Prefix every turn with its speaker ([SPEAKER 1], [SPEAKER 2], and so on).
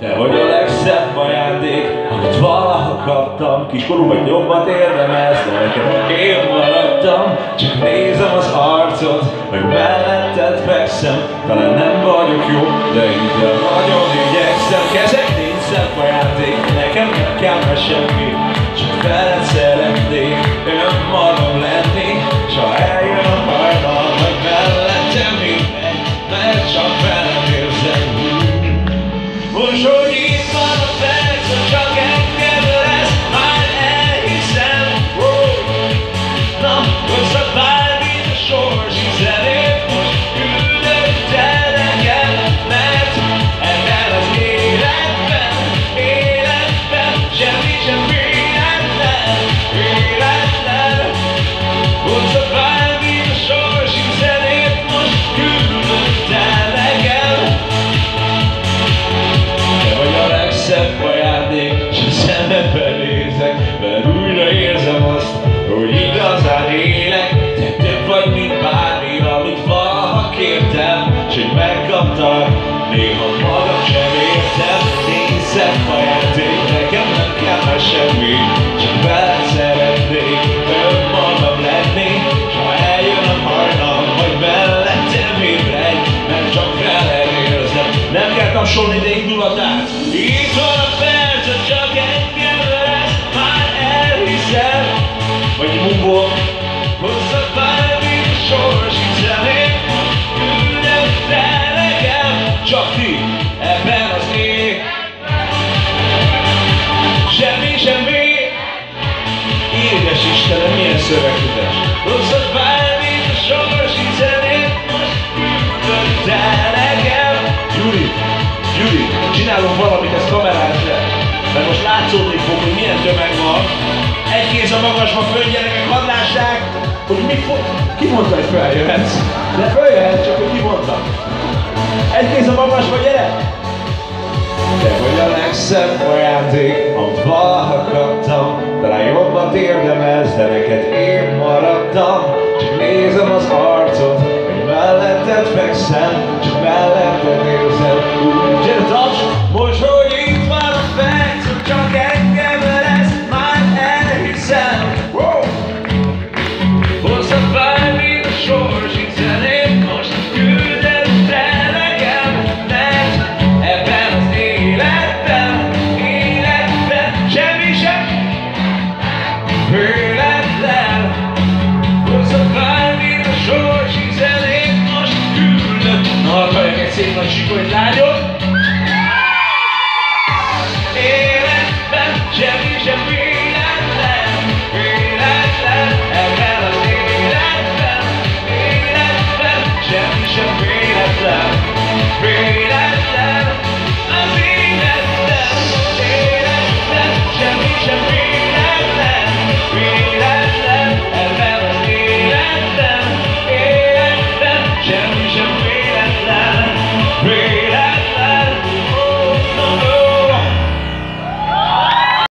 [SPEAKER 1] Te vagy a legszebb ajándék, amit valaha kaptam. Kiskorú vagy jobbat érdemelsz, de neked én maradtam. Csak nézem az arcod, meg melletted fekszem. Talán nem vagyok jó, de ide nagyon igyekszem. Kezek nincs szebb ajándék, nekem nem kell semmi. Csak veled néha magam sem értem. Nincs szebb ajándék, nekem nem kell már semmi, csak veled szeretnék önmagam lenni. Ha eljön a hajnal, vagy mellettem ébredj, mert csak veled érzem. Nem kell indul a tánc. Itt Szöveg tudás. Hozza bármit a sors, hiszen én most küldött el nekem. Gyuri, Gyuri, csinálunk valamit, ezt kamerázd le. Mert most látszódni fog, hogy milyen tömeg van. Egy kéz a magasba föl, gyerekek, hogy mit fog... Ki mondta? De följöhetsz, csak hogy ki. Egy kéz a magasba, gyere! Te vagy a legszebb ajándék, amit valaha kaptam Talán jobbat érdemelsz, de neked maradtam Csak nézem az arcod, hogy melletted fekszem. Csak pues Larios